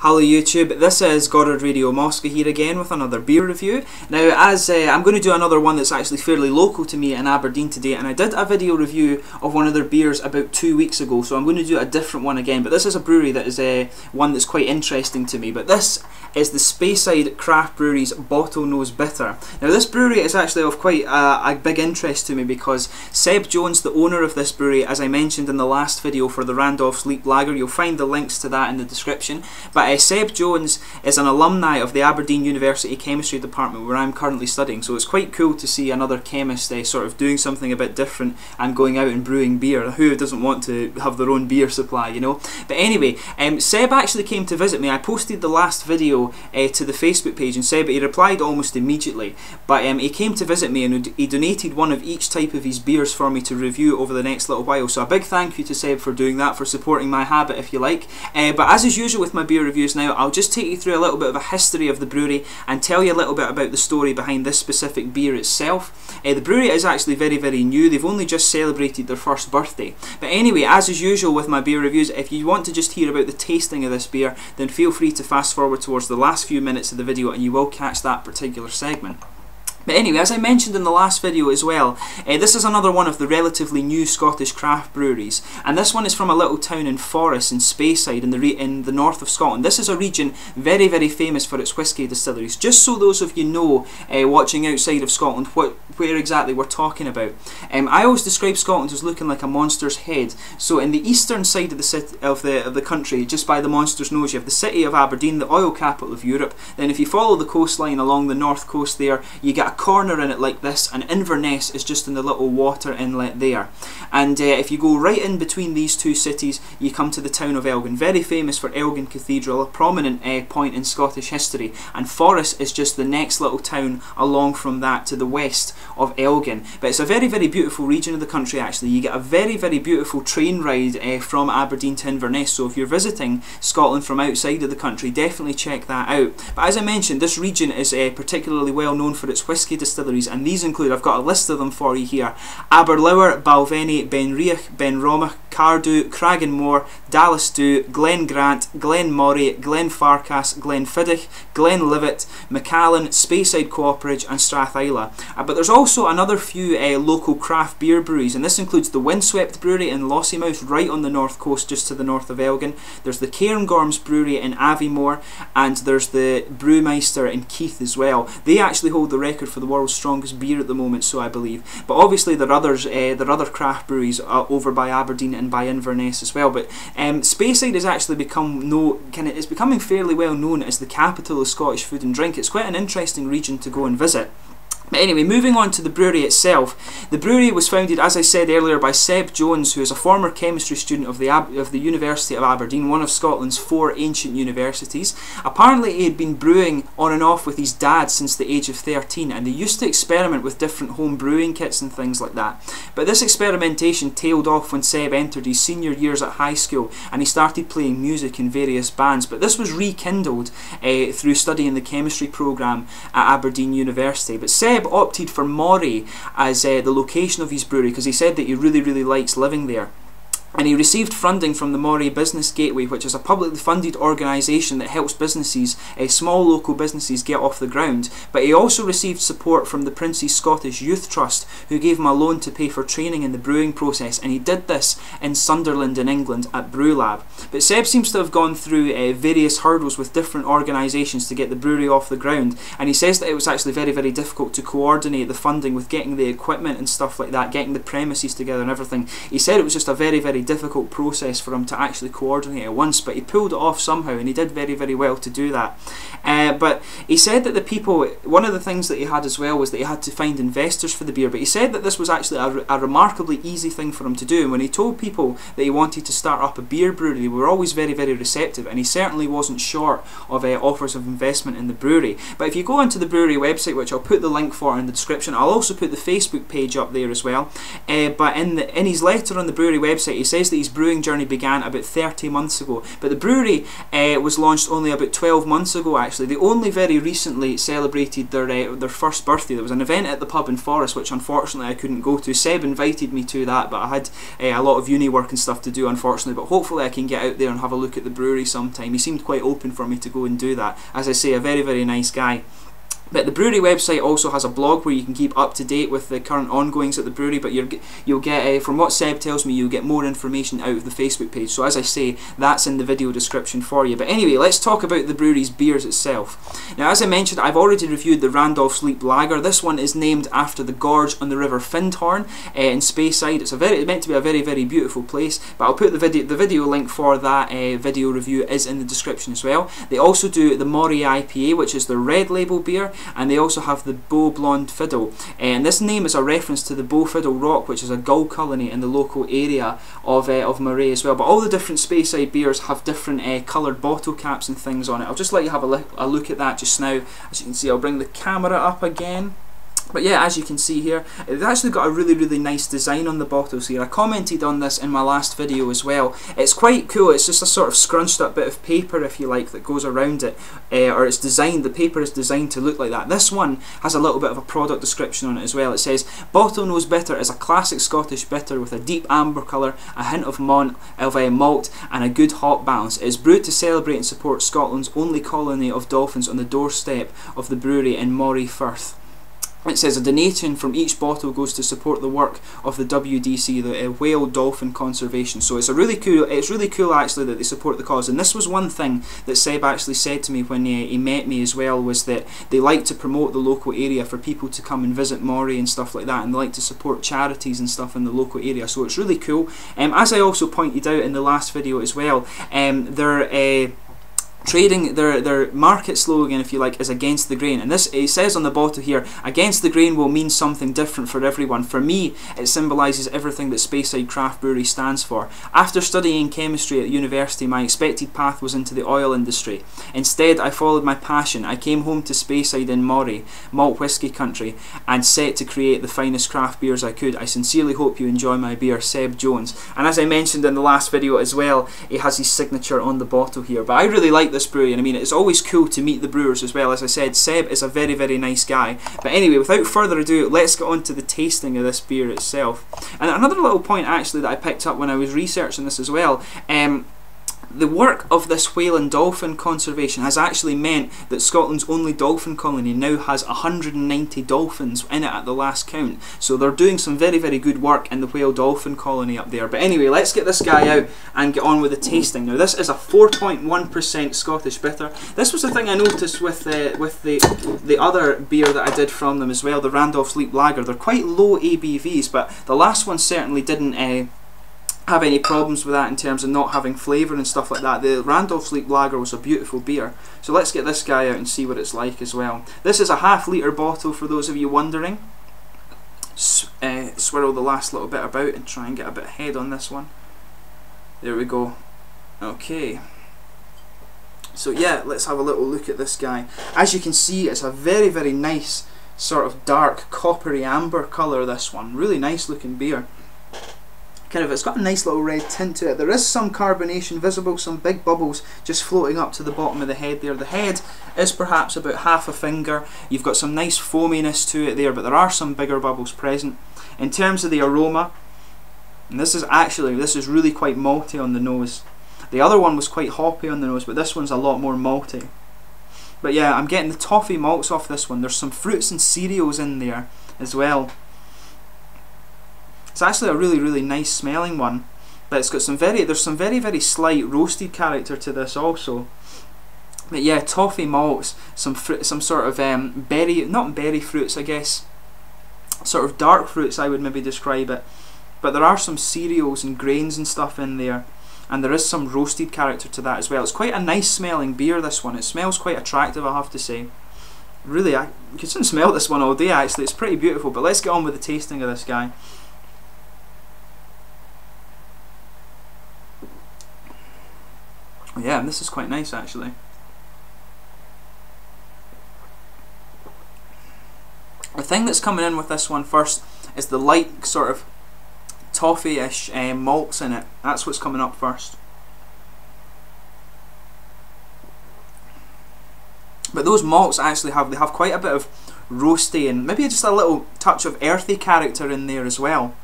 Hello YouTube, this is Goddard Radio Moscow here again with another beer review. Now as uh, I'm going to do another one that's actually fairly local to me in Aberdeen today and I did a video review of one of their beers about two weeks ago so I'm going to do a different one again but this is a brewery that is uh, one that's quite interesting to me but this is the Speyside Craft Brewery's Bottlenose Bitter. Now this brewery is actually of quite uh, a big interest to me because Seb Jones, the owner of this brewery, as I mentioned in the last video for the Randolph Leap Lager, you'll find the links to that in the description, but uh, Seb Jones is an alumni of the Aberdeen University Chemistry Department where I'm currently studying, so it's quite cool to see another chemist uh, sort of doing something a bit different and going out and brewing beer. Who doesn't want to have their own beer supply, you know? But anyway, um, Seb actually came to visit me. I posted the last video uh, to the Facebook page and Seb, he replied almost immediately, but um, he came to visit me and he donated one of each type of his beers for me to review over the next little while. So a big thank you to Seb for doing that, for supporting my habit if you like. Uh, but as is usual with my beer now, I'll just take you through a little bit of a history of the brewery and tell you a little bit about the story behind this specific beer itself. Uh, the brewery is actually very, very new. They've only just celebrated their first birthday. But anyway, as is usual with my beer reviews, if you want to just hear about the tasting of this beer, then feel free to fast forward towards the last few minutes of the video and you will catch that particular segment. But anyway, as I mentioned in the last video as well, uh, this is another one of the relatively new Scottish craft breweries, and this one is from a little town in Forres in Speyside in the in the north of Scotland. This is a region very very famous for its whisky distilleries. Just so those of you know, uh, watching outside of Scotland, what where exactly we're talking about. Um, I always describe Scotland as looking like a monster's head. So in the eastern side of the city, of the of the country, just by the monster's nose, you have the city of Aberdeen, the oil capital of Europe. Then if you follow the coastline along the north coast there, you get a corner in it like this, and Inverness is just in the little water inlet there. And uh, if you go right in between these two cities, you come to the town of Elgin, very famous for Elgin Cathedral, a prominent uh, point in Scottish history. And Forres is just the next little town along from that to the west of Elgin. But it's a very, very beautiful region of the country actually. You get a very, very beautiful train ride uh, from Aberdeen to Inverness. So if you're visiting Scotland from outside of the country, definitely check that out. But as I mentioned, this region is uh, particularly well known for its distilleries, and these include, I've got a list of them for you here, Aberlour, Balvenie, Benriach, Benromach, Cardhu, Cragganmore, Dallas Dhu, Glen Grant, Glen Moray, Glenfarclas, Glen Fiddich, Glenlivet, Macallan, Speyside Cooperage and Strathisla. Uh, but there's also another few uh, local craft beer breweries and this includes the Windswept Brewery in Lossiemouth right on the north coast just to the north of Elgin. There's the Cairngorms Brewery in Aviemore and there's the Brewmeister in Keith as well. They actually hold the record for the world's strongest beer at the moment so I believe. But obviously there are others, uh, there are other craft breweries uh, over by Aberdeen and by Inverness as well. But um, Speyside has actually become no kind of it's becoming fairly well known as the capital of Scottish food and drink. It's quite an interesting region to go and visit. But anyway, moving on to the brewery itself. The brewery was founded, as I said earlier, by Seb Jones, who is a former chemistry student of the, Ab of the University of Aberdeen, one of Scotland's four ancient universities. Apparently he had been brewing on and off with his dad since the age of 13, and they used to experiment with different home brewing kits and things like that. But this experimentation tailed off when Seb entered his senior years at high school, and he started playing music in various bands. But this was rekindled uh, through studying the chemistry programme at Aberdeen University. But Seb Opted for Moray as uh, the location of his brewery because he said that he really, really likes living there and he received funding from the Moray Business Gateway, which is a publicly funded organisation that helps businesses, uh, small local businesses, get off the ground. But he also received support from the Prince's Scottish Youth Trust, who gave him a loan to pay for training in the brewing process, and he did this in Sunderland in England at Brewlab. But Seb seems to have gone through uh, various hurdles with different organisations to get the brewery off the ground, and he says that it was actually very, very difficult to coordinate the funding with getting the equipment and stuff like that, getting the premises together and everything. He said it was just a very, very very difficult process for him to actually coordinate at once, but he pulled it off somehow, and he did very, very well to do that. Uh, but he said that the people, one of the things that he had as well was that he had to find investors for the beer, but he said that this was actually a, a remarkably easy thing for him to do, and when he told people that he wanted to start up a beer brewery, they were always very, very receptive, and he certainly wasn't short of uh, offers of investment in the brewery. But if you go onto the brewery website, which I'll put the link for in the description, I'll also put the Facebook page up there as well, uh, but in, the, in his letter on the brewery website, he says that his brewing journey began about 30 months ago, but the brewery uh, was launched only about 12 months ago. Actually, they only very recently celebrated their uh, their first birthday. There was an event at the pub in Forres, which unfortunately I couldn't go to. Seb invited me to that, but I had uh, a lot of uni work and stuff to do, unfortunately. But hopefully, I can get out there and have a look at the brewery sometime. He seemed quite open for me to go and do that. As I say, a very very nice guy. But the brewery website also has a blog where you can keep up to date with the current ongoings at the brewery. But you will get, uh, from what Seb tells me, you'll get more information out of the Facebook page. So as I say, that's in the video description for you. But anyway, let's talk about the brewery's beers itself. Now, as I mentioned, I've already reviewed the Randolph Leap Lager. This one is named after the gorge on the River Findhorn uh, in Speyside. It's a very, it's meant to be a very, very beautiful place. But I'll put the video, the video link for that uh, video review is in the description as well. They also do the Moray IPA, which is the red label beer and they also have the Bow Blonde Fiddle. And this name is a reference to the Bow Fiddle Rock, which is a gull colony in the local area of, uh, of Moray as well. But all the different Speyside beers have different uh, coloured bottle caps and things on it. I'll just let you have a, a look at that just now. As you can see, I'll bring the camera up again. But yeah, as you can see here, it's actually got a really, really nice design on the bottles here. I commented on this in my last video as well. It's quite cool. It's just a sort of scrunched up bit of paper, if you like, that goes around it. Uh, or it's designed, the paper is designed to look like that. This one has a little bit of a product description on it as well. It says, "Bottle Bottlenose Bitter is a classic Scottish bitter with a deep amber colour, a hint of uh, malt, and a good hop balance. It is brewed to celebrate and support Scotland's only colony of dolphins on the doorstep of the brewery in Moray Firth. It says a donation from each bottle goes to support the work of the WDC, the uh, Whale Dolphin Conservation. So it's a really cool. It's really cool actually that they support the cause. And this was one thing that Seb actually said to me when he, he met me as well was that they like to promote the local area for people to come and visit Moray and stuff like that, and they like to support charities and stuff in the local area. So it's really cool. Um, as I also pointed out in the last video as well, um, they're. Uh, trading their their market slogan if you like is against the grain. And this it says on the bottle here against the grain will mean something different for everyone. For me it symbolizes everything that Speyside Craft Brewery stands for. After studying chemistry at university my expected path was into the oil industry. Instead I followed my passion. I came home to Speyside in Moray malt whisky country and set to create the finest craft beers I could. I sincerely hope you enjoy my beer Seb Jones. And as I mentioned in the last video as well he has his signature on the bottle here. But I really like this brewery and I mean it's always cool to meet the brewers as well. As I said Seb is a very very nice guy. But anyway without further ado let's get on to the tasting of this beer itself. And another little point actually that I picked up when I was researching this as well um, the work of this whale and dolphin conservation has actually meant that Scotland's only dolphin colony now has 190 dolphins in it at the last count. So they're doing some very, very good work in the whale dolphin colony up there. But anyway, let's get this guy out and get on with the tasting. Now, this is a 4.1% Scottish bitter. This was the thing I noticed with uh, with the the other beer that I did from them as well, the Randolph's Leap Lager. They're quite low ABVs, but the last one certainly didn't. Uh, have any problems with that in terms of not having flavour and stuff like that. The Randolph's Leap Lager was a beautiful beer. So let's get this guy out and see what it's like as well. This is a half litre bottle for those of you wondering. S uh, swirl the last little bit about and try and get a bit ahead on this one. There we go. Okay. So yeah, let's have a little look at this guy. As you can see, it's a very, very nice sort of dark coppery amber colour this one. Really nice looking beer kind of it's got a nice little red tint to it. There is some carbonation visible, some big bubbles just floating up to the bottom of the head there. The head is perhaps about half a finger. You've got some nice foaminess to it there, but there are some bigger bubbles present. In terms of the aroma, and this is actually, this is really quite malty on the nose. The other one was quite hoppy on the nose, but this one's a lot more malty. But yeah, I'm getting the toffee malts off this one. There's some fruits and cereals in there as well. It's actually a really, really nice smelling one. But it's got some very, there's some very, very slight roasted character to this also. But yeah, toffee malts, some fruit, some sort of um, berry, not berry fruits, I guess. Sort of dark fruits, I would maybe describe it. But there are some cereals and grains and stuff in there. And there is some roasted character to that as well. It's quite a nice smelling beer, this one. It smells quite attractive, I have to say. Really, I could smell this one all day actually. It's pretty beautiful. But let's get on with the tasting of this guy. Yeah, and this is quite nice actually. The thing that's coming in with this one first is the light sort of toffee-ish uh, malts in it. That's what's coming up first. But those malts actually have they have quite a bit of roasty and maybe just a little touch of earthy character in there as well.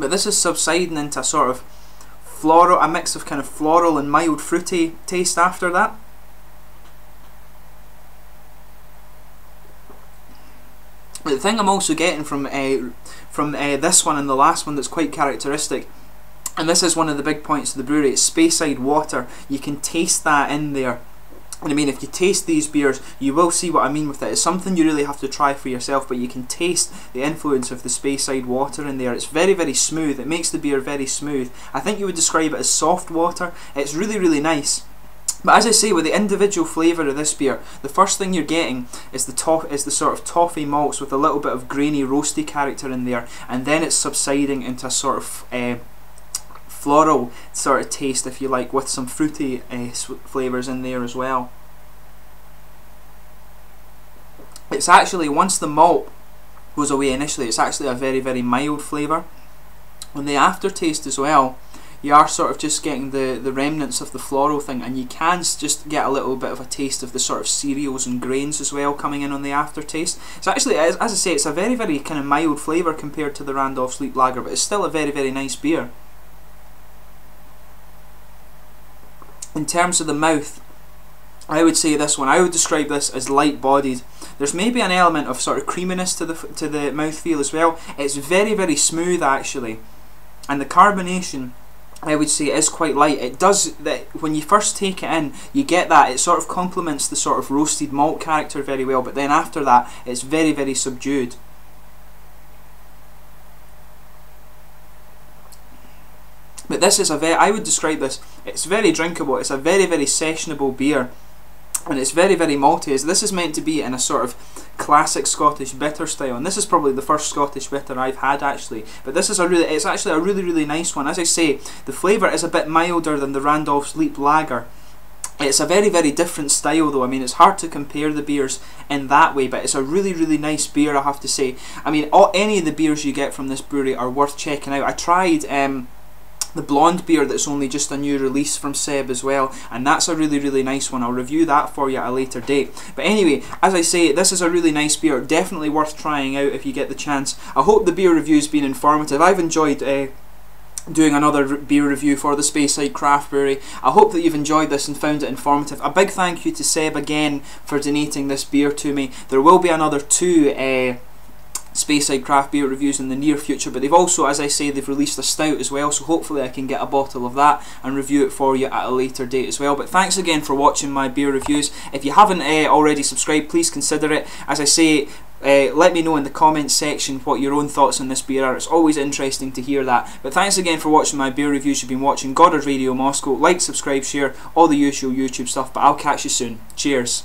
But this is subsiding into a sort of floral, a mix of kind of floral and mild fruity taste after that. But the thing I'm also getting from uh, from uh, this one and the last one that's quite characteristic and this is one of the big points of the brewery, it's Speyside water. You can taste that in there. And I mean, if you taste these beers, you will see what I mean with it. It's something you really have to try for yourself, but you can taste the influence of the Speyside water in there. It's very, very smooth. It makes the beer very smooth. I think you would describe it as soft water. It's really, really nice. But as I say, with the individual flavour of this beer, the first thing you're getting is the top is the sort of toffee malts with a little bit of grainy, roasty character in there, and then it's subsiding into a sort of uh, floral sort of taste, if you like, with some fruity uh, flavours in there as well. It's actually, once the malt goes away initially, it's actually a very, very mild flavour. On the aftertaste as well, you are sort of just getting the, the remnants of the floral thing, and you can just get a little bit of a taste of the sort of cereals and grains as well coming in on the aftertaste. So actually, as, as I say, it's a very, very kind of mild flavour compared to the Randolph's Leap Lager, but it's still a very, very nice beer. In terms of the mouth, I would say this one. I would describe this as light-bodied. There's maybe an element of sort of creaminess to the to the mouthfeel as well. It's very very smooth actually, and the carbonation. I would say is quite light. It does that when you first take it in, you get that it sort of complements the sort of roasted malt character very well. But then after that, it's very very subdued. This is a very, I would describe this, it's very drinkable, it's a very, very sessionable beer. And it's very, very malty. This is meant to be in a sort of classic Scottish bitter style, and this is probably the first Scottish bitter I've had actually. But this is a really, it's actually a really, really nice one. As I say, the flavour is a bit milder than the Randolph Leap Lager. It's a very, very different style though. I mean, it's hard to compare the beers in that way, but it's a really, really nice beer, I have to say. I mean, all, any of the beers you get from this brewery are worth checking out. I tried... Um, the blonde beer that's only just a new release from Seb as well and that's a really really nice one I'll review that for you at a later date but anyway as I say this is a really nice beer definitely worth trying out if you get the chance I hope the beer review's been informative I've enjoyed uh, doing another beer review for the Speyside Craft Brewery. I hope that you've enjoyed this and found it informative. A big thank you to Seb again for donating this beer to me. There will be another two uh, Speyside craft beer reviews in the near future but they've also as I say they've released a stout as well so hopefully I can get a bottle of that and review it for you at a later date as well but thanks again for watching my beer reviews if you haven't uh, already subscribed please consider it as I say uh, let me know in the comments section what your own thoughts on this beer are. It's always interesting to hear that. But thanks again for watching my beer reviews. You've been watching Goddard Radio Moscow. Like, subscribe, share, all the usual YouTube stuff. But I'll catch you soon. Cheers.